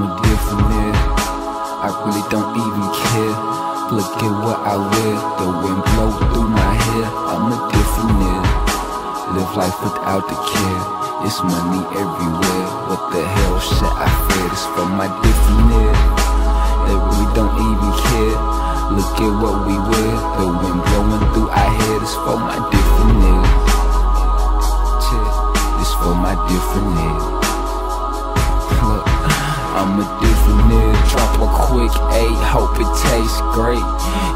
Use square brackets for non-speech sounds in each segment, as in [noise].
I'm a different nigga. I really don't even care. Look at what I wear, the wind blow through my hair. I'm a different nigga. Live life without the care. It's money everywhere. What the hell should I fear? This for my different. They really don't even care. Look at what we wear, the wind blowing through our hair. This for my different. This for my different I'm a different nigga. Drop a quick eight, hope it tastes great.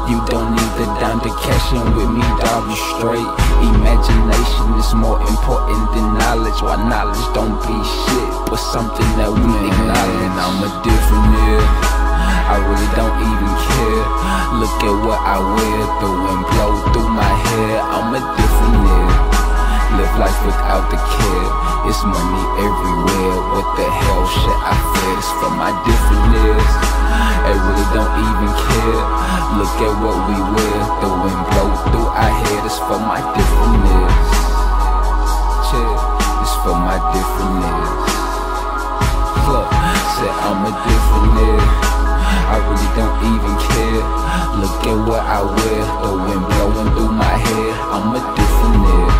You don't need the dime to cash in with me, dog, you straight. Imagination is more important than knowledge. Why knowledge don't be shit, but something that we acknowledge. I'm a different nigga. I really don't even care. Look at what I wear, the wind blow through my hair. I'm a different nigga. Live life without the care. It's money everywhere. What the hell should I fear? It's for my different niggas. They really don't even care. Look at what we wear. The wind blow through our hair. It's for my different niggas. Check. It's for my different niggas. Look, said I'm a different. I really don't even care. Look at what I wear. The wind blowing through my hair. I'm a different.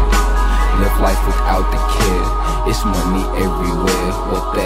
Live life without the care. It's money everywhere. What the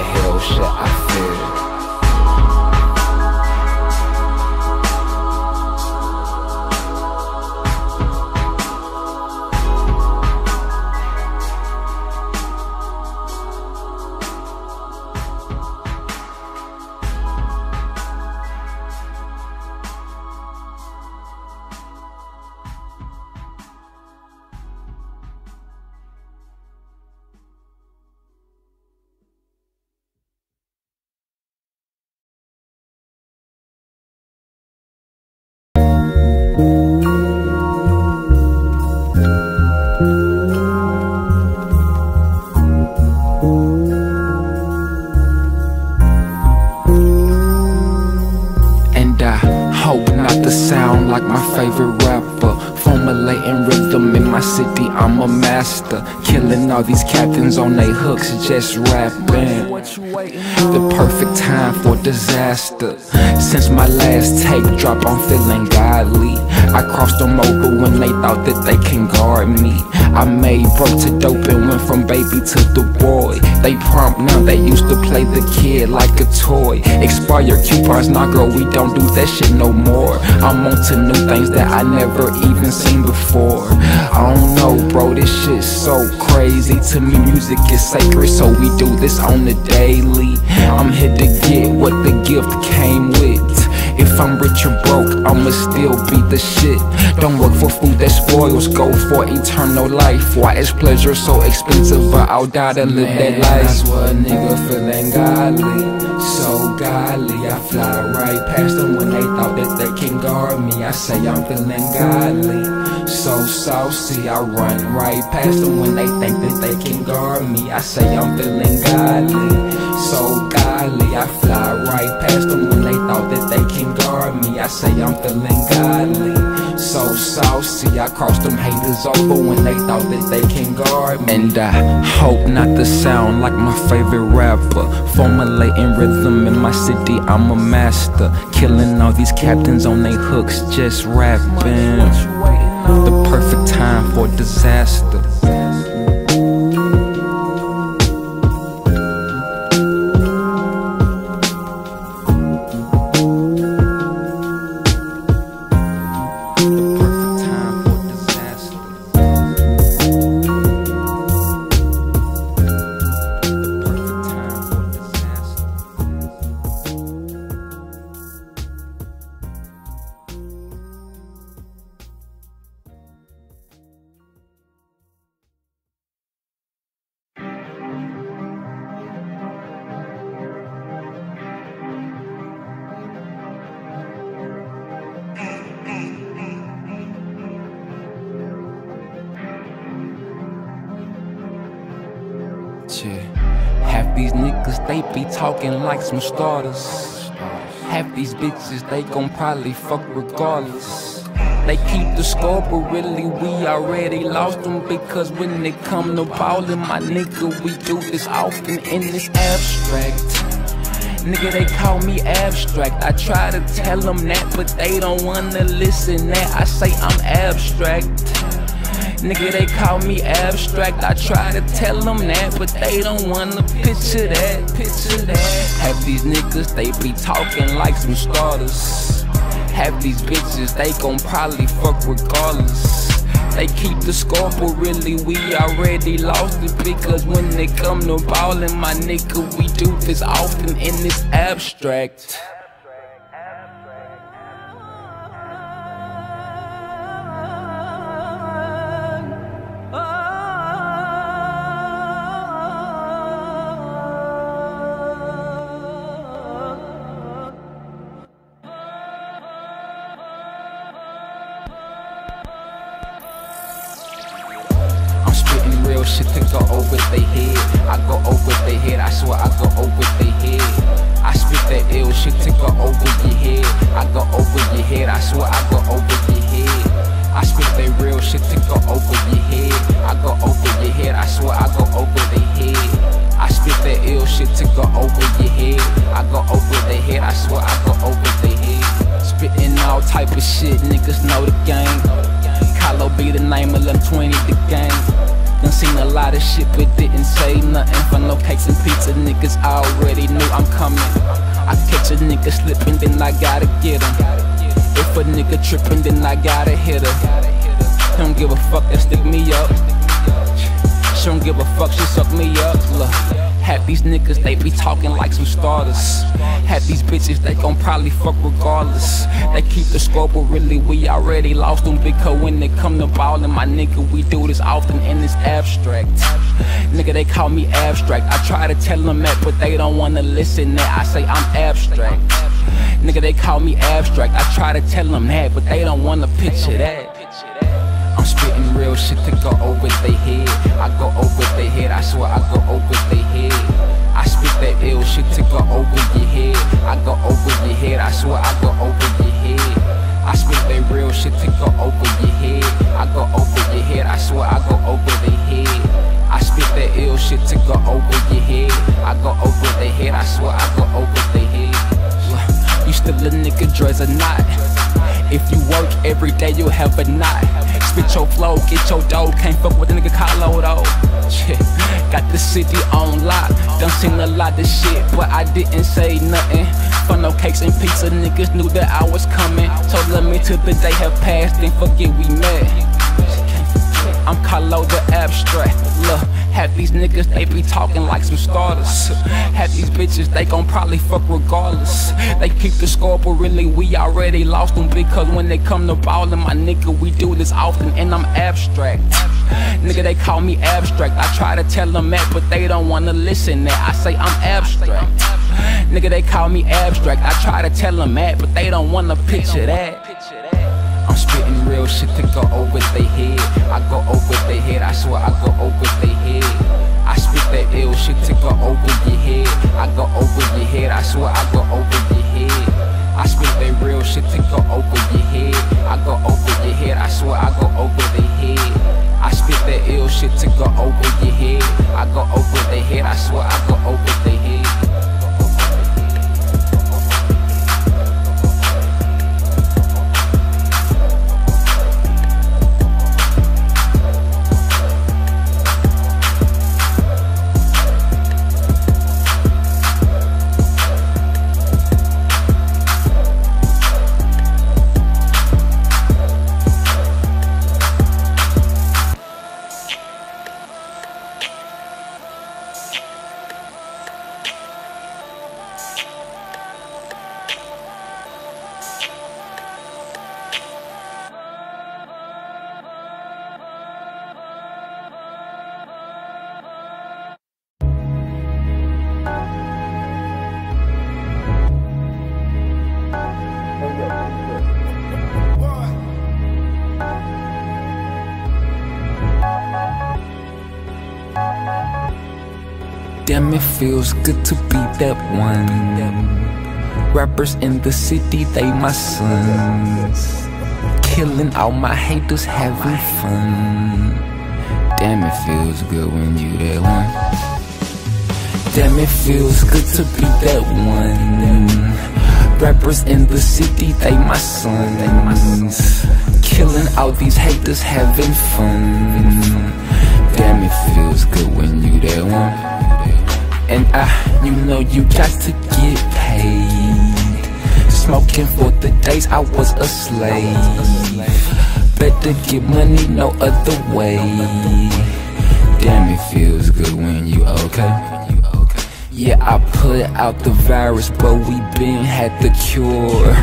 just rapping. The perfect time for disaster. Since my last tape drop, I'm feeling godly. I crossed them over when they thought that they can guard me. I made broke to dope and went from baby to the boy. They prompt now, they used to play the kid like a toy. Expire coupons, now girl, we don't do that shit no more. I'm on to new things that I never even seen before. I don't know, bro, this shit's so crazy. To me, music is sacred, so we do this on the daily. I'm here to get what the gift came with. If I'm rich or broke, I'ma still be the shit. Don't work for food that spoils, go for eternal life. Why is pleasure so expensive? But I'll die to live that life. That's what a nigga feeling godly, so godly. I fly right past them when they thought that they can guard me. I say I'm feeling godly, so saucy. I run right past them when they think that they can guard me. I say I'm feeling godly, so godly. I fly right past them when they thought that they can guard me. I say I'm feeling godly, so saucy. I cross them haters over when they thought that they can guard me. And I hope not to sound like my favorite rapper. Formulating rhythm in my city, I'm a master. Killing all these captains on they hooks, just rapping. The perfect time for disaster. Some starters. Half these bitches, they gon' probably fuck regardless. They keep the score, but really we already lost them because when it come to ballin', my nigga, we do this often and this abstract. Nigga, they call me abstract. I try to tell them that, but they don't wanna listen that. I say I'm abstract. Nigga, they call me abstract. I try to tell them that, but they don't wanna picture that. Picture that. Have these niggas, they be talking like some starters. Have these bitches, they gon' probably fuck regardless. They keep the score, but really we already lost it Because when they come to ballin', my nigga, we do this often in this abstract up She don't give a fuck, she suck me up Look Half these niggas, they be talking like some starters. Half these bitches, they gon' probably fuck regardless. They keep the score, but really we already lost them because when they come to ballin', my nigga, we do this often and it's abstract. Nigga, they call me abstract. I try to tell them that, but they don't wanna listen that. I say I'm abstract. Nigga, they call me abstract. I try to tell them that, but they don't wanna picture that. Real shit to go over their head. I go over their head, I swear I go over their head. I spit that ill shit to go over your head. I go over your head, I swear I go over your head. I spit that real shit to go over your head. I go over your head, I swear I go over their head. I spit that ill shit to go over your head. I go over their head, I swear I go over their head. You still a nigga, dreads or not? If you work every day, you'll have a knot. Spit your flow, get your dough. Can't fuck with a nigga Kaloh though. Got the city on lock. Done seen a lot of shit, but I didn't say nothing. Fun no cakes and pizza, niggas knew that I was coming. Told let me the day have passed, then forget we met. I'm Kaloh the abstract. Look, half these niggas, they be talking like some starters. Half these bitches, they gon' probably fuck regardless. They keep the score, but really we already lost them because when they come to ballin', my nigga, we do this often and I'm abstract. Nigga, they call me abstract. I try to tell them that, but they don't wanna listen that. I say I'm abstract. Nigga, they call me abstract. I try to tell them that, but they don't wanna picture that. I'm spitting real shit to go over their head. I go over their head, I swear I go over I swear I go over your head. I spit that real shit to go over your head. I go over your head, I swear I go over their head. I spit that ill shit to go over your head. I go over their head, I swear I go feels good to be that one. Rappers in the city, they my sons. Killing all my haters, having fun. Damn, it feels good when you that one. Damn, it feels good to be that one. Rappers in the city, they my sons. Killing all these haters, having fun. Damn, it feels good when you that one. And I, you know, you got to get paid. Smoking for the days I was a slave. Better get money no other way. Damn, it feels good when you okay. Yeah, I put out the virus, but we been had the cure.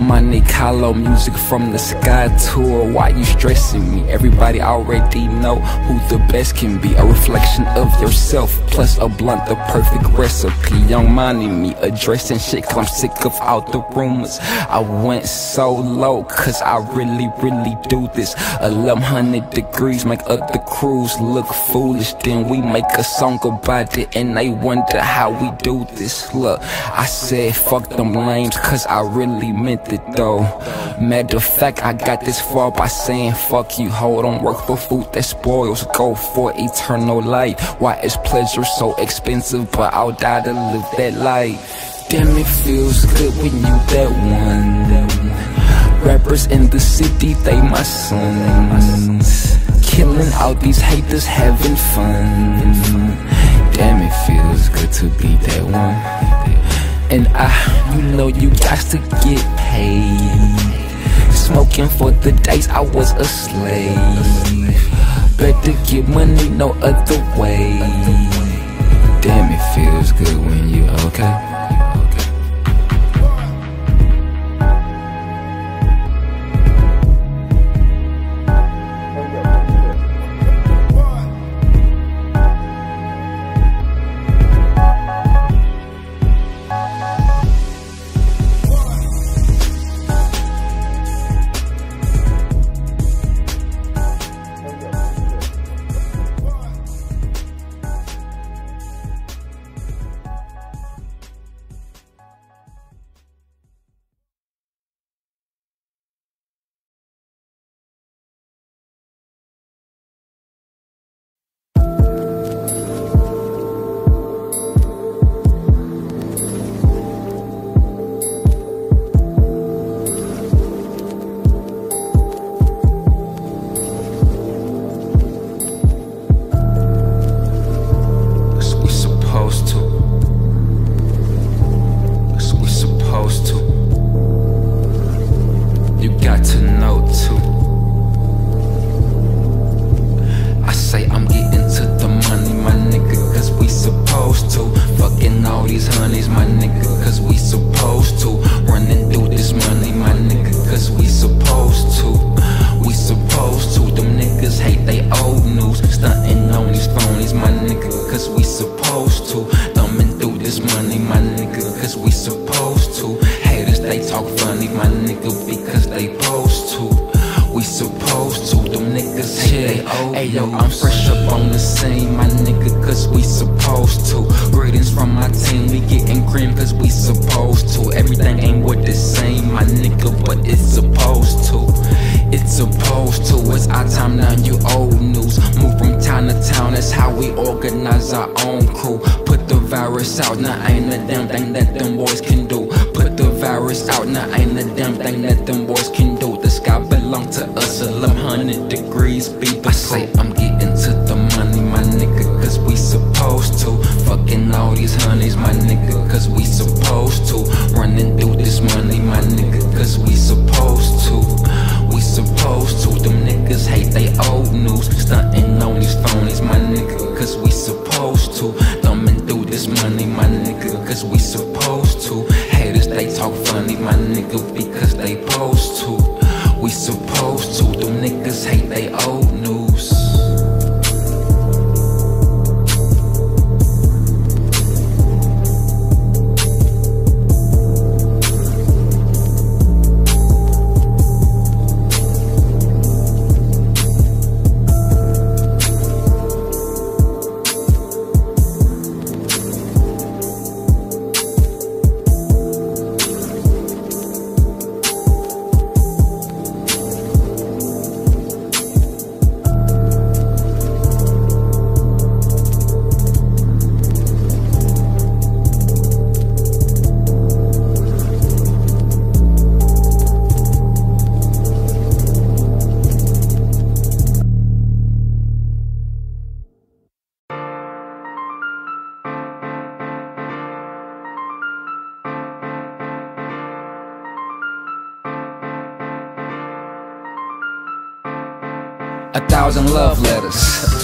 Montey Kaloh music from the sky tour. Why you stressing me? Everybody already know who the best can be. A reflection of yourself, plus a blunt, the perfect recipe. Young money, me addressing shit, cause I'm sick of all the rumors. I went so low, cause I really, really do this. 1100 degrees make other crews look foolish. Then we make a song about it, and they wonder how we do this. Look, I said fuck them lames, cause I really meant it though. Matter of fact, I got this far by saying fuck you, hold on, work for food that spoils, go for eternal life. Why is pleasure so expensive, but I'll die to live that life? Damn, it feels good when you that one. Rappers in the city, they my sons. Killing all these haters, having fun. Damn, it feels good to be that one. And I, you know, you got to get paid. Smoking for the days I was a slave. Better get money no other way. Damn, it feels good when you okay. We organize our own crew. Put the virus out, now ain't a damn thing that them boys can do. Put the virus out, now ain't a damn thing that them boys can do. A thousand love letters.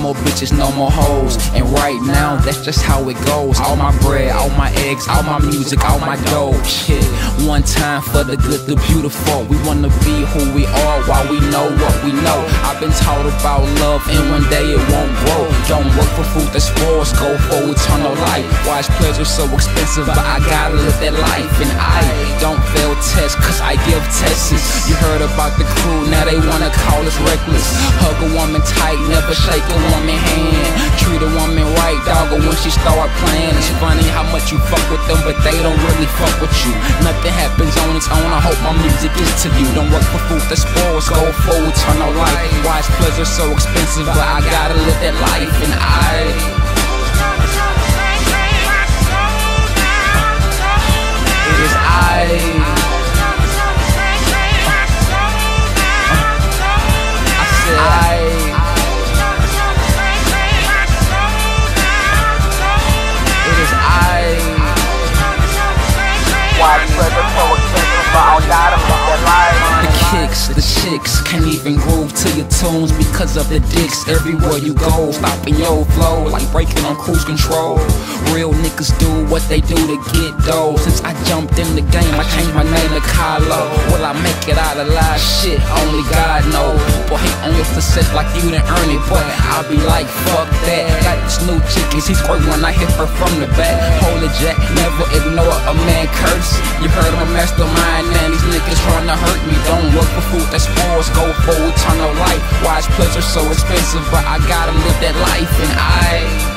No more bitches, no more hoes. And right now, that's just how it goes. All my bread, all my eggs, all my music, all my dough. Shit, one time for the good, the beautiful. We wanna be who we are while we know what we know. I've been taught about love, and one day it won't grow. Don't work for food that's forced, go for eternal life. Why is pleasure so expensive? But I gotta live that life, and I don't fail tests, cause I give tests. You heard about the crew, now they wanna call us reckless. Hug a woman tight, never shake a woman hand. Treat a woman right, dog, when she start playing. It's funny how much you fuck with them, but they don't really fuck with you. Nothing happens on its own. I hope my music is to you. Don't work for food that's spoils, go for eternal life. Why is pleasure so expensive? But I gotta live that life, and I. It is I. The chicks can't even groove to your tunes because of the dicks everywhere you go. Stopping your flow like breaking on cruise control. Real niggas do what they do to get dough. Since I jumped in the game, I changed my name to Kylo. Will I make it out alive? Shit, only God knows. People hate on your success like you didn't earn it, but I'll be like, fuck that. Got this new chick, and squirt when I hit her from the back. Holy jack, never ignore a man curse. You heard of a mastermind, man. These niggas trying to hurt me. Don't work for food that's sports, go for eternal life. Why is pleasure so expensive? But I gotta live that life, and I.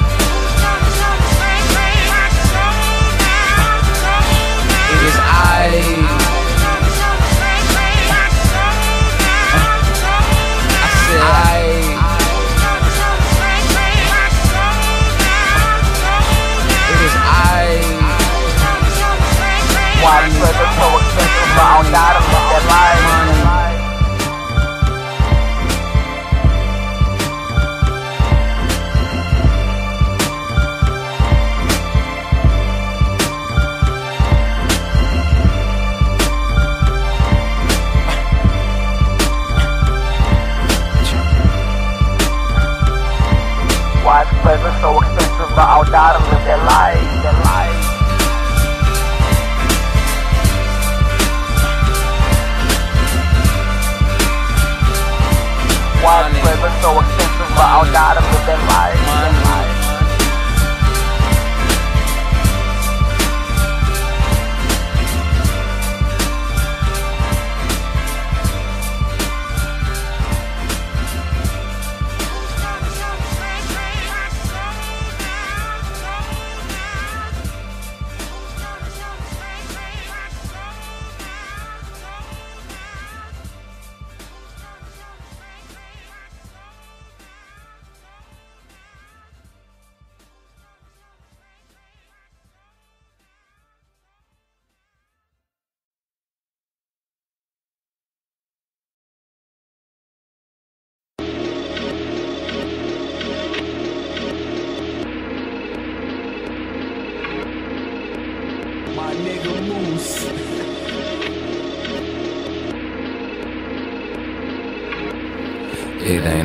It is I. Why pleasure so expensive, but I'll Pleasure so expensive, but I'll die to live that life, that life. Why is pleasure so expensive, but I'll die to live that life,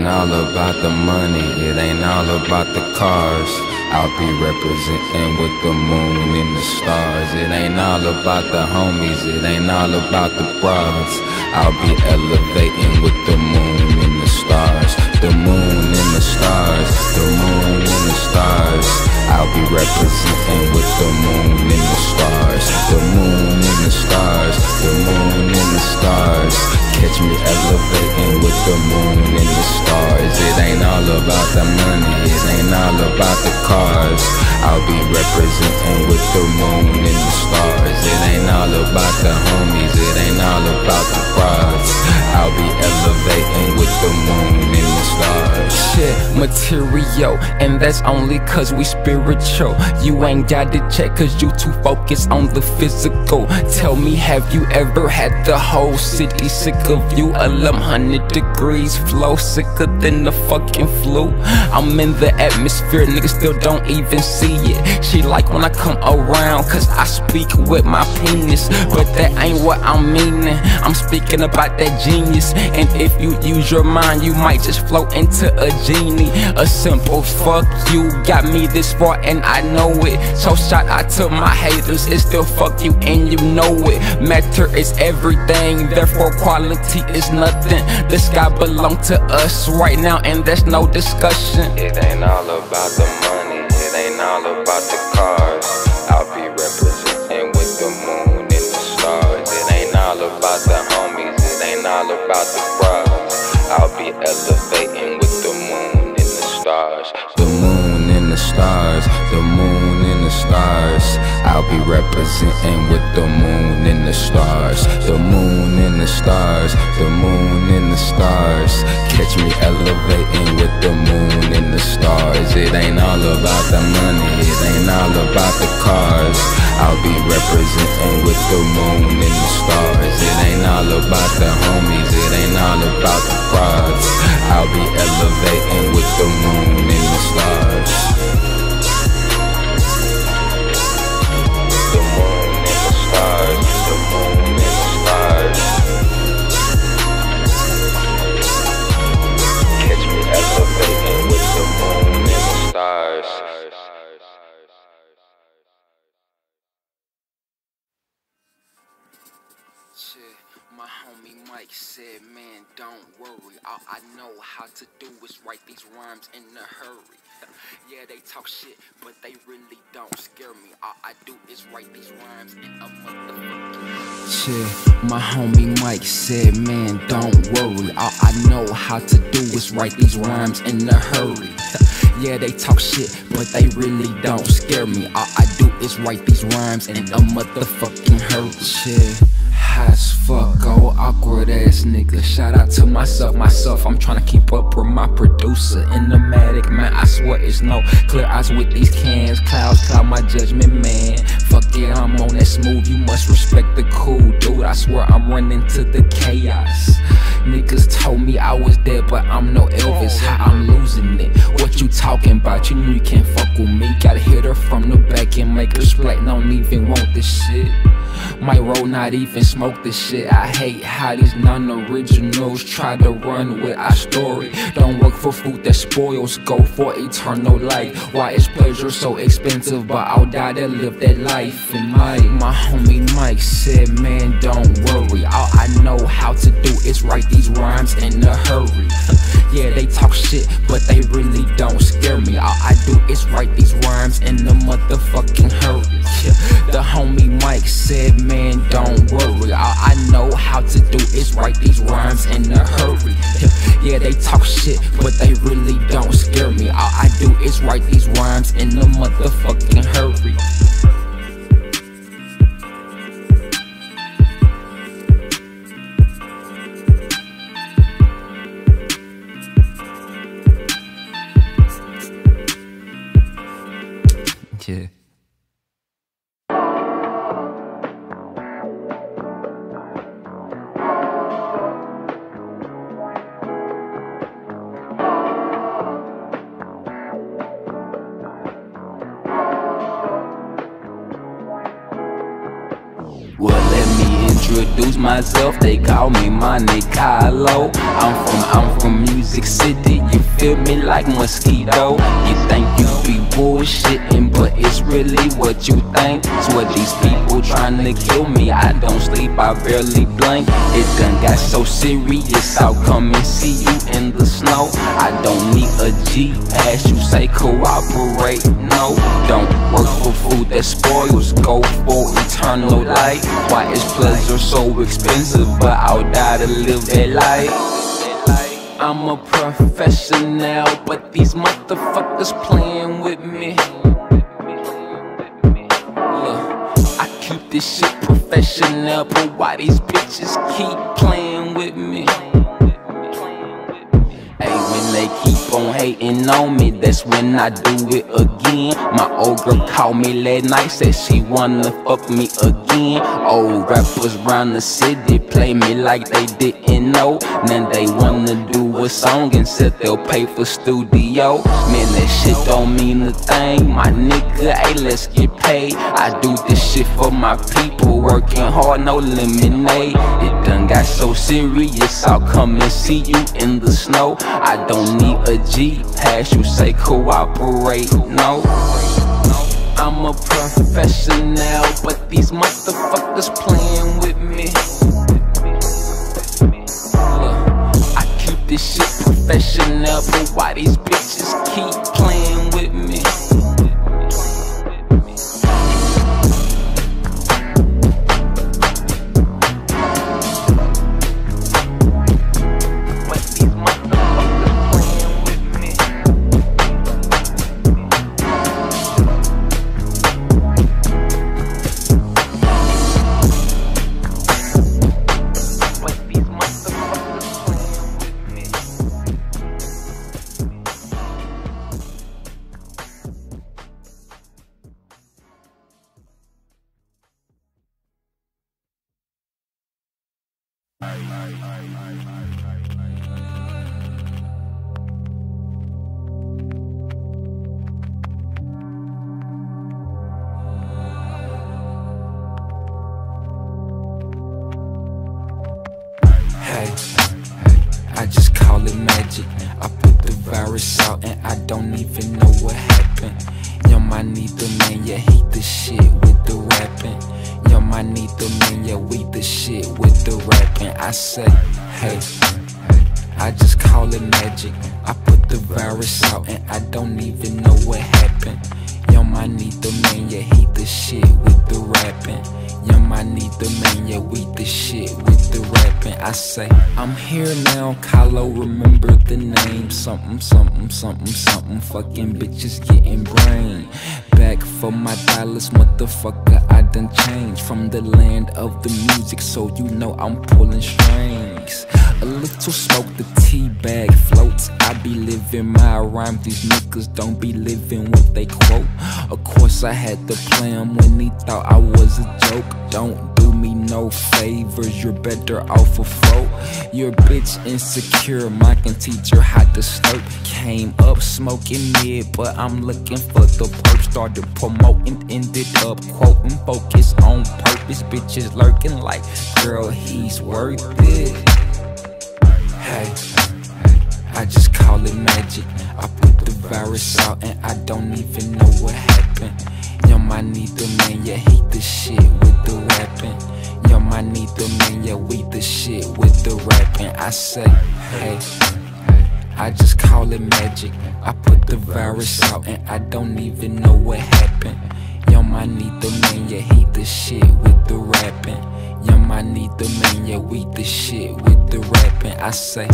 all about the money, it ain't all about the cars. I'll be representing with the moon and the stars. It ain't all about the homies, it ain't all about the bras. I'll be elevating with the moon and the stars. The moon and the stars, the moon and the stars. I'll be representing with the moon and the stars. The moon and the stars, the moon and the stars. Catch me elevating with the moon and the stars. It ain't all about the money, it ain't all about the cars. I'll be representing with the moon and the stars. It ain't all about the homies, it ain't all about the bras. I'll be elevating with the moon and the stars. Shit, material, and that's only cause we spiritual. You ain't got to check cause you too focused on the physical. Tell me, have you ever had the whole city sick of you? A lump hundred degrees flow sicker than the fucking flu. I'm in the atmosphere, niggas still don't even see it. She like when I come around cause I speak with my penis, but that ain't what I'm meaning. I'm speaking about that genius, and if you use your mind, you might just float into a genie. A simple fuck you got me this far, and I know it. So shout out to my haters, it's still fuck you, and you know it. Matter is everything, therefore quality is nothing. The sky belong to us right now, and there's no discussion. It ain't all about the money, it ain't all about the cars. I'll be representing with the moon and the stars. It ain't all about the homies, it ain't all about the bras. I'll be elevating with the moon and the stars. The moon and the stars, the moon and the stars. I'll be representing with the moon and the stars. The moon and the stars, the moon and the stars. Catch me elevating with the moon and the stars. It ain't all about the money, it ain't all about the cars. I'll be representing with the moon and the stars. It ain't all about the homies, it ain't all about the prize. I'll be elevating with the moon and the stars. The. Catch me with the stars. My homie Mike said, man, don't worry. All I know how to do is write these rhymes in a hurry. Yeah, they talk shit, but they really don't scare me. All I do is write these rhymes in a motherfucking my homie Mike said, man, don't worry. All I know how to do is write these rhymes in a hurry. [laughs] Yeah, they talk shit, but they really don't scare me. All I do is write these rhymes in a motherfucking hurry. Shit. As fuck, oh awkward ass nigga. Shout out to myself, myself. I'm trying to keep up with my producer. In the Matic, man, I swear it's no clear eyes with these cans. Clouds cloud my judgment, man. Fuck yeah, I'm on that smooth. You must respect the cool dude. I swear I'm running to the chaos. Niggas told me I was dead, but I'm no Elvis. I'm losing it. What you talking about? You know you can't fuck with me. Gotta hit her from the back and make her splat. Don't even want this shit. Might roll, not even smoke this shit. I hate how these non-originals try to run with our story. Don't work for food that spoils, go for eternal life. Why is pleasure so expensive? But I'll die to live that life. And my my homie Mike said, man, don't worry. All I know how to do is write these rhymes in a hurry. [laughs] yeah, they talk shit, but they really don't scare me. All I do is write these rhymes in a motherfucking hurry. Yeah, the homie Mike said, man, don't worry. All I know how to do is write these rhymes in a hurry. Yeah, yeah, they talk shit, but they really don't scare me. All I do is write these rhymes in a motherfucking hurry. Introduce myself. They call me Montey Kaloh. I'm from I'm from Music City. You feel me like mosquito? You think you be bullshitting, but it's really what you think. Swear these people trying to kill me. I don't sleep, I barely blink. It done got so serious. I'll come and see you in the snow. I don't need a G pass. You say cooperate. No, don't work for food that spoils. Go for eternal life. Why is pleasure so expensive? But I'll die to live that life. I'm a professional, but these motherfuckers playing with me. Look, I keep this shit professional, but why these bitches keep playing with me? Hating on me, that's when I do it again. My old girl called me last night, said she wanna fuck me again. Old rappers round the city play me like they didn't know. Now they wanna do a song and said they'll pay for studio. Man, that shit don't mean a thing. My nigga, hey, let's get paid. I do this shit for my people, working hard, no lemonade. It done got so serious, I'll come and see you in the snow. I don't need a G pass, you say cooperate, no. I'm a professional, but these motherfuckers playing with me. Look, I keep this shit professional, but why these bitches keep playing motherfucker, I done changed from the land of the music, so you know I'm pulling strings. A little smoke, the tea bag floats. I be living my rhyme. These niggas don't be living what they quote. Of course, I had to play him when he thought I was a joke. Don't do me no favors, you're better off a foe. Your bitch insecure, I can teach her how to slurp. Came up smoking mid, but I'm looking for the perp. Started promoting, ended up quoting. Focus on purpose, bitches lurking like, girl, he's worth it. Hey, I just call it magic. I put the virus out and I don't even know what happened. Yo, my need the man, yeah, he the shit with the rapping. Yo, my need the man, yeah, we the shit with the rapping. I say, hey, I just call it magic. I put the virus out and I don't even know what happened. Yo, my need the man, yeah, he the shit with the rapping. Yo, my need the man, yeah, we the shit with the rapping. I say,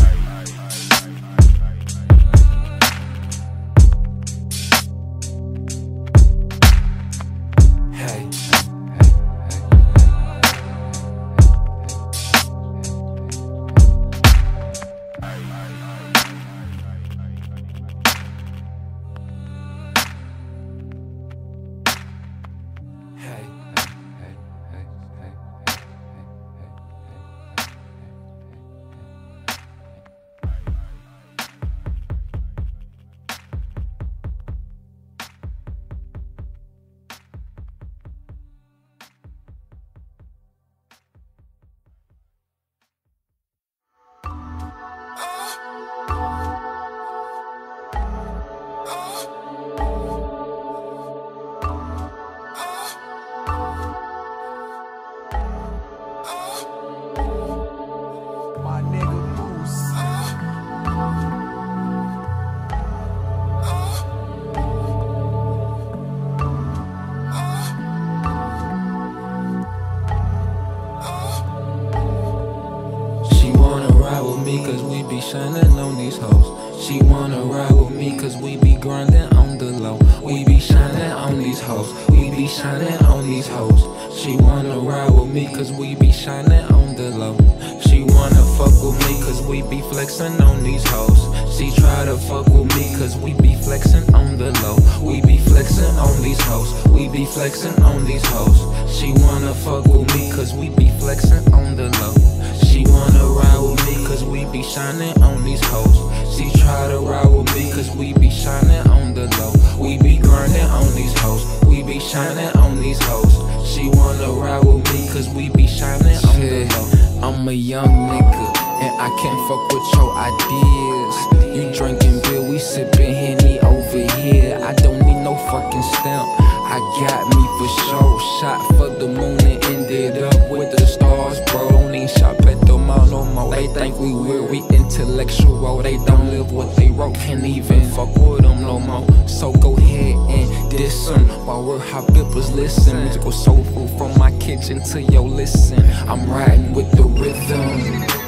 soulful from my kitchen to your listen. I'm riding with the rhythm.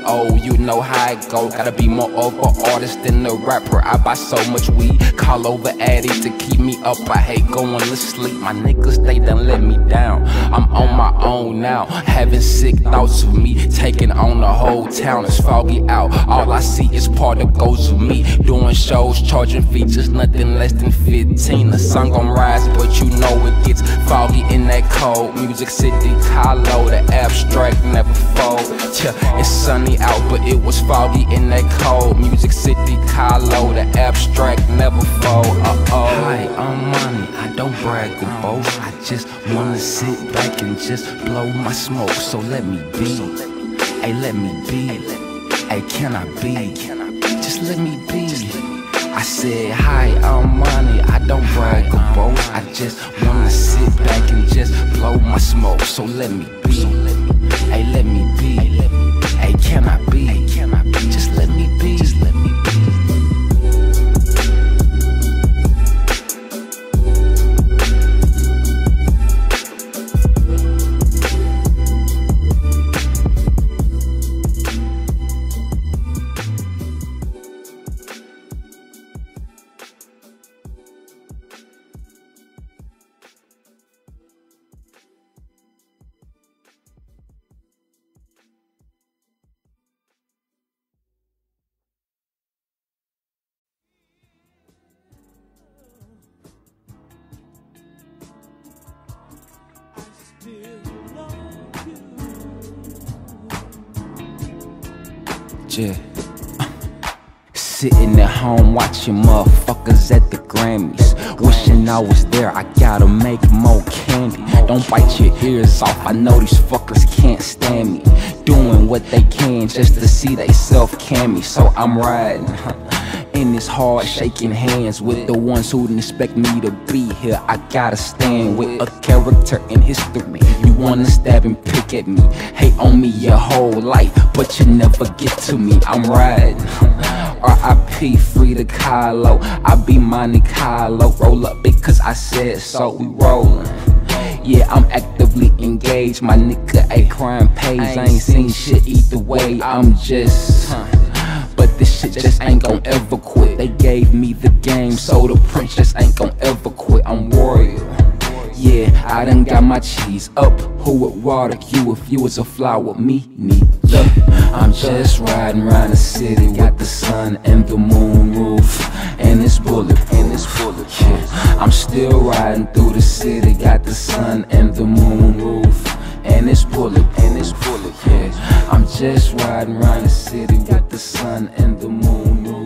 The old. You know how it go. Gotta be more of an artist than a rapper. I buy so much weed. Call over Addy to keep me up. I hate going to sleep. My niggas, they done let me down. I'm on my own now. Having sick thoughts of me. Taking on the whole town. It's foggy out. All I see is part of me. Doing shows, charging features, nothing less than 15. The sun gon' rise, but you know it gets foggy in that cold. Music City, Kaloh, the abstract never fold. Yeah, it's sunny out, but it was foggy in that cold. Music City, Kaloh, the abstract never fold. Uh oh. Hi, I'm money, I don't brag or boast. I just wanna sit back and just blow my smoke. So let me be. Hey, let me be. Hey, can I be? Just let me be. I said, hi, I'm money, I don't brag or boast. I just wanna sit back and just blow my smoke. So let me be. Hey, let me be. Hey, can I be? Watching motherfuckers at the Grammys. Wishing I was there, I gotta make more candy. Don't bite your ears off, I know these fuckers can't stand me. Doing what they can just to see they self can me. So I'm riding. In this hard shaking hands with the ones who didn't expect me to be here. I gotta stand with a character in history. You wanna stab and pick at me, hate on me your whole life, but you never get to me. I'm riding. R.I.P. free to Kaloh. I be Monte Carlo. Roll up because I said so. We rollin'. Yeah, I'm actively engaged. My nigga ain't crime pays. I ain't seen shit either way. I'm just. But this shit just ain't gon' ever quit. They gave me the game, so the prince just ain't gon' ever quit. I'm royal. Yeah, I done got my cheese up. Who would water you if you was a flower? Me, neither. I'm just riding around the city with the sun and the moon roof. And it's bullet, And it's bulletproof. Yeah, I'm still riding through the city. Got the sun and the moon roof. And it's bullet, And it's bullet. Yeah, I'm just riding around the city with the sun and the moon roof.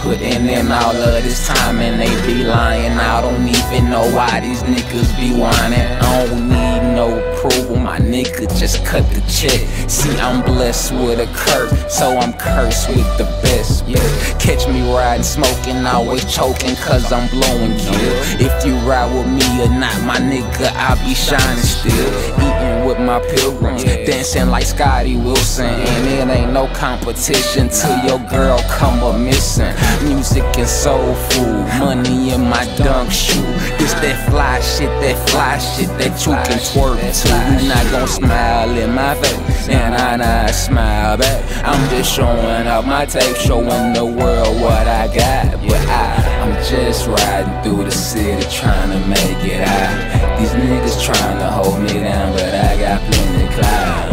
Putting in all of this time, and they be lying. I don't even know why these niggas be whining. I don't need no approval, my nigga just cut the check. See, I'm blessed with a curse, so I'm cursed with the best. Yeah, catch me riding, smoking, always choking, cause I'm blowing kill. If you ride with me or not, my nigga, I be shining still. Eating with my pilgrims. Dancing like Scotty Wilson. And it ain't no competition till your girl come up missing. Music and soul food, money in my dunk shoe. This that fly shit, that fly shit that you can twerk to. You not gon' smile in my face, and I not smile back. I'm just showing up my tape, showing the world what I got. But I, I'm just riding through the city trying to make it out. These niggas trying to hold me down, but I got plenty clout.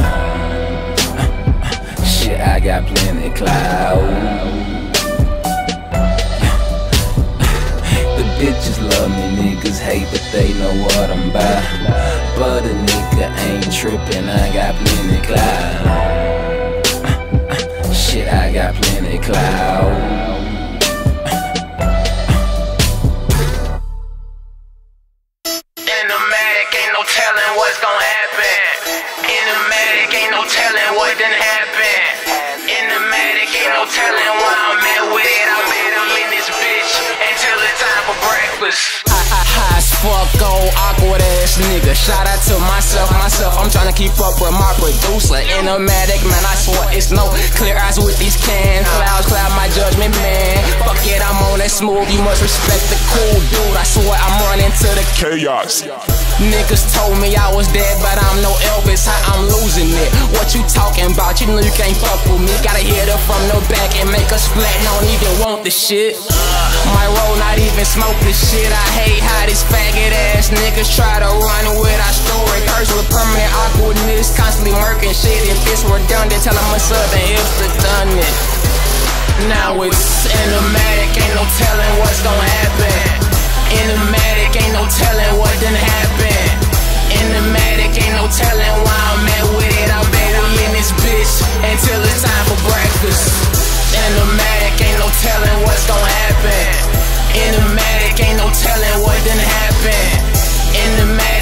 [laughs] Shit, I got plenty clout. Bitches love me, niggas hate, but they know what I'm about. But a nigga ain't trippin', I got plenty clout. [laughs] Shit, I got plenty clout. For ass nigga. Shout out to myself, myself. I'm tryna keep up with my producer. Innomatic, man, I swear it's no clear eyes with these cans. Clouds cloud my judgment, man. Fuck it, I'm on that smooth. You must respect the cool dude. I swear I'm running to the Chaos. Niggas told me I was dead, but I'm no Elvis. How I'm losing it? What you talking about? You know you can't fuck with me. Gotta hit her from the back and make us flat. Don't even want the shit. My roll not even smoke this shit. I hate how these faggot ass niggas try to run with our story. Curse permanent awkwardness, constantly murking shit. If it's redundant, tell them a southern if done it. Now it's cinematic, ain't no telling what's gonna happen. Cinematic, ain't no telling what done happen. Cinematic, ain't no telling why I'm at with it. I bet we in this bitch until it's time for breakfast. Cinematic, ain't no telling what's gonna happen. Cinematic, ain't no telling what done happen. Cinematic, ain't no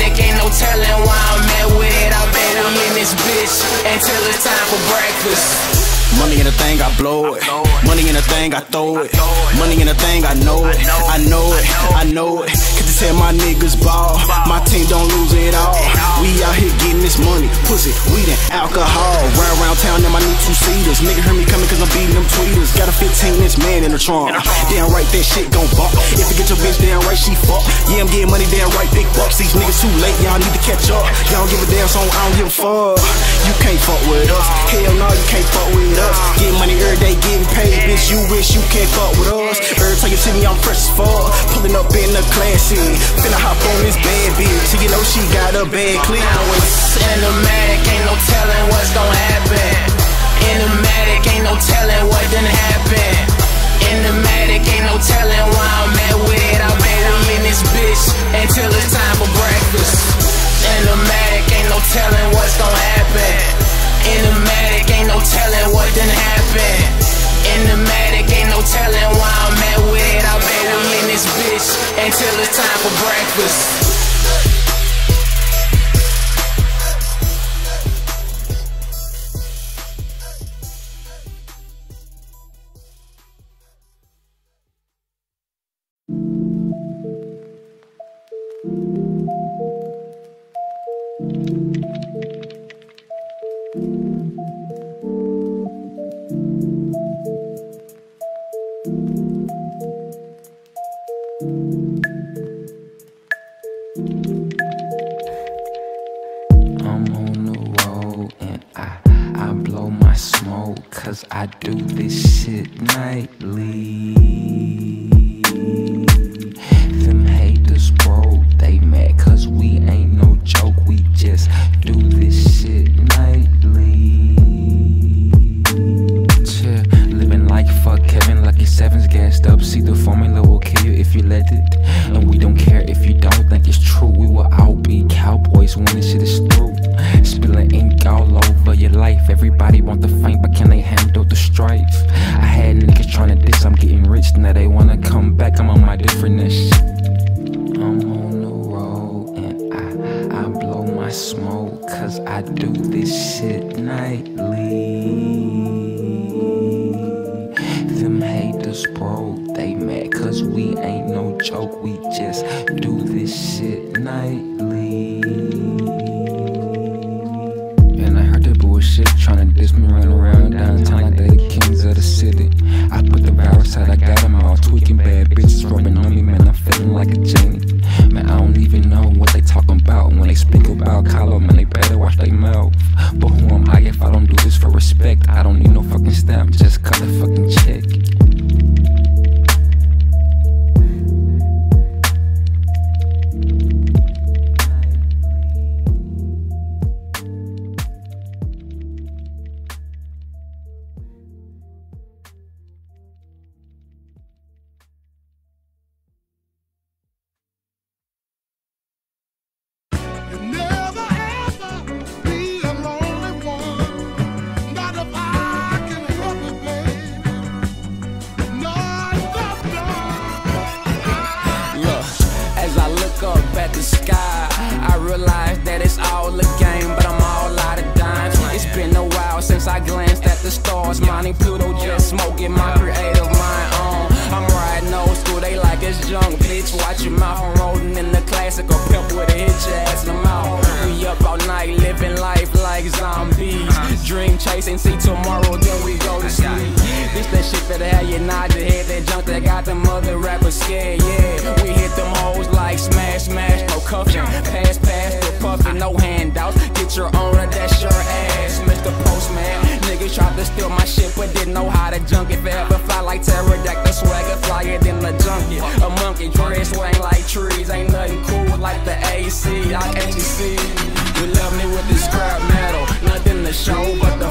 telling why I'm at with it. I bet we in this bitch until it's time for breakfast. Money in a thing, I blow it. Money in a thing, I throw it. Money in a thing, I know it. I know it, I know it. Tell my niggas ball. My team don't lose it all. We out here getting this money. Pussy, weed, and alcohol. Ride around town in my new two seaters. Nigga heard me coming cause I'm beating them tweeters. Got a 15 inch man in the trunk. Damn right, that shit gon' bump. If you get your bitch, damn right, she fuck. Yeah, I'm getting money, damn right, big bucks. These niggas too late, y'all need to catch up. Y'all give a damn, so I don't give a fuck. You can't fuck with us. Hell no, you can't fuck with us. Get money every day, getting paid, bitch. You wish you can't fuck with us. Every time you see me, I'm fresh as fuck. Pulling up in the classic. Finna hop on this bad bitch. You know she got a bad clip. Now it's cinematic, ain't no telling what's gonna happen. Cinematic, ain't no telling what done happen. Cinematic, ain't no telling why I'm at with it. I bet we in this bitch until it's time for breakfast. Cinematic, ain't no telling what's gonna happen. Cinematic, ain't no telling what done happen. Cinematic, ain't no telling why I'm at with it. I bet we in this bitch until it's time for breakfast. my smoke, cause I do this shit nightly. Them haters broke, they mad, cause we ain't no joke, we just do this shit nightly. And I heard the bullshit trying to diss me, run around downtown like they the kings of the city. I put the virus out, I got them all tweaking, bad bitches rubbing on me, man, I'm feeling like champ a junkie forever fly like pterodactyl swagger flyer than the junkie. A monkey dread swing like trees, ain't nothing cool like the AC. I actually see you love me with this scrap metal, nothing to show but the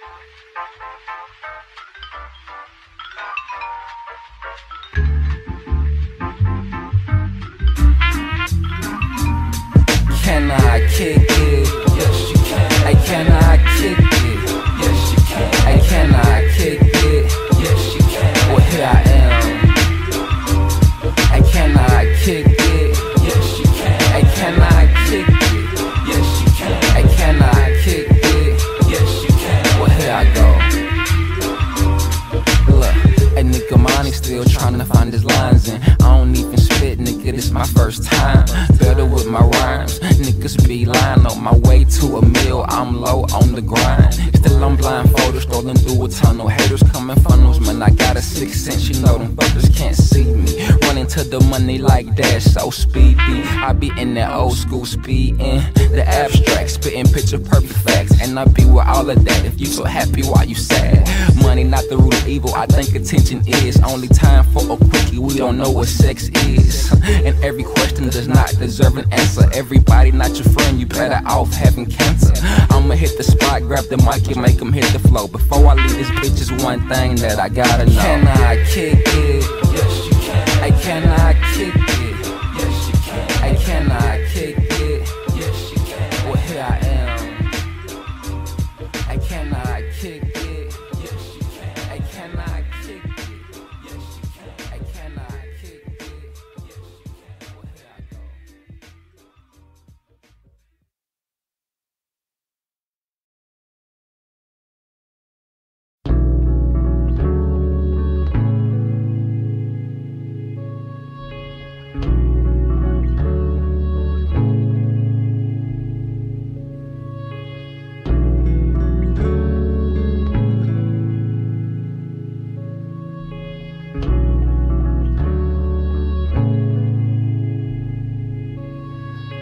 Thank you. This my first time. Better with my rhymes, niggas be lying on my way to a meal. I'm low on the grind. Still I'm blindfolded, strolling through a tunnel. Haters coming funnels, man. I got a six sense, you know them fuckers can't see me. Running to the money like that, so speedy. I be in that old school speeding, the abstract, spitting picture perfect facts, and I be with all of that. If you so happy, why you sad? Money not the root of evil. I think attention is only time for a quickie. We don't know what sex is, and every question does not deserve an answer. Everybody not your friend, you better off having cancer. I'ma hit the spot, grab the mic, and make them hit the flow. Before I leave this bitch, is one thing that I gotta know. Can I kick it? Yes, you can. I cannot kick it.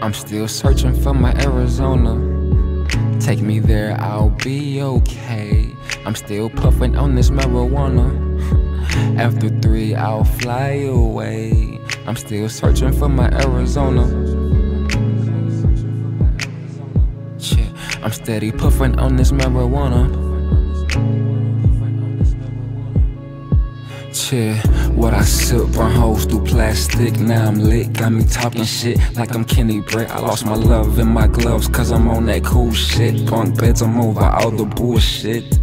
I'm still searching for my Arizona. Take me there, I'll be okay. I'm still puffing on this marijuana. After three, I'll fly away. I'm still searching for my Arizona. I'm steady puffing on this marijuana. Yeah, what I sip burn holes through plastic. Now I'm lit, got me talking shit like I'm Kenny Brett. I lost my love in my gloves, cause I'm on that cool shit. Bunk beds, I'm over all the bullshit.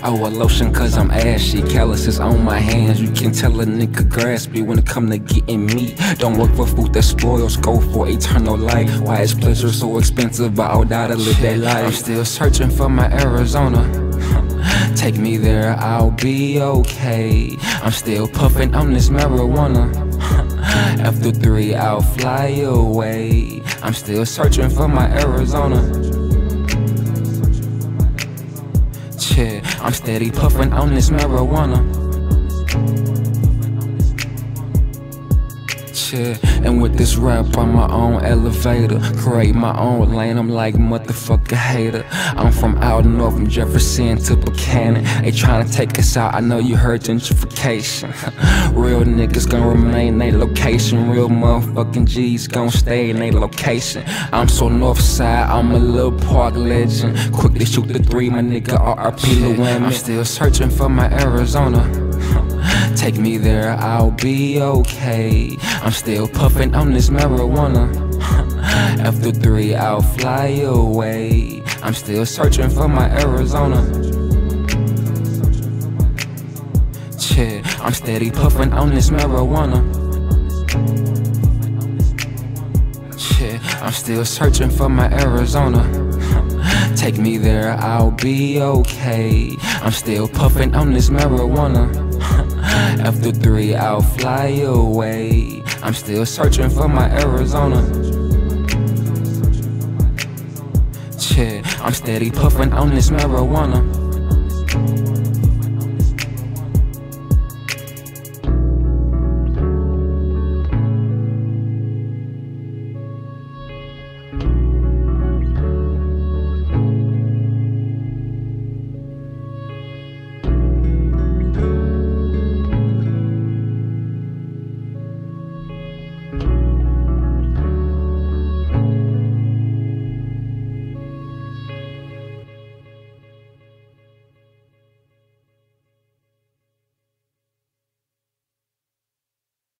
I wear lotion cause I'm ashy, calluses on my hands. You can tell a nigga graspy when it come to getting me. Don't work for food that spoils, go for eternal life. Why is pleasure so expensive? But I'll die to live that life. I'm still searching for my Arizona. Take me there, I'll be okay. I'm still puffing on this marijuana. [laughs] After three, I'll fly away. I'm still searching for my Arizona. Yeah, I'm steady puffing on this marijuana. Yeah, and with this rap, I'm my own elevator. Create my own lane, I'm like motherfucker hater. I'm from out north, from Jefferson to Buchanan. They tryna take us out, I know you heard gentrification. [laughs] Real niggas gon' remain in they location. Real motherfucking G's gon' stay in they location. I'm so north side, I'm a little park legend. Quickly shoot the three, my nigga RRP Wayne. I'm still searching for my Arizona. [laughs] Take me there, I'll be okay. I'm still puffing on this marijuana. [laughs] After three, I'll fly away. I'm still searching for my Arizona. Yeah, I'm steady puffing on this marijuana. Yeah, I'm still searching for my Arizona. [laughs] Take me there, I'll be okay. I'm still puffing on this marijuana. After three, I'll fly away. I'm still searching for my Arizona. Yeah, I'm steady puffing on this marijuana.